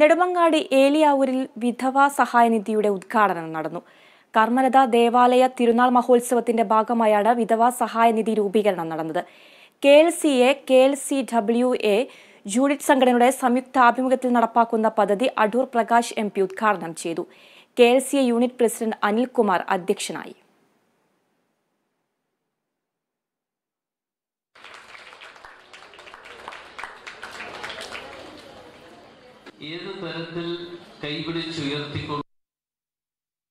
നെടുമങ്ങാടി ഏലിയാവൂരിൽ വിധവാ സഹായനിധിയുടെ ഉദ്ഘാടനം നടന്നു. കർമ്മലത ദേവാലയ തിരുനാൾ മഹോത്സവത്തിന്റെ ഭാഗമായാണ് വിധവാ സഹായനിധി രൂപീകരണം നടന്നത്. K L C A K L C W A Judith സംഘടനയുടെ സംയുക്ത ആഭിമുഖ്യത്തിൽ നടപ്പാക്കുന്ന പദ്ധതി അടൂർ പ്രകാശ് എം പി ഉദ്ഘാടനം ചെയ്തു. K L C A unit president Anilkumar അധ്യക്ഷനായി. ഏത് തരത്തിൽ കൈപിടിച്ചുയർത്തിക്കൊണ്ട്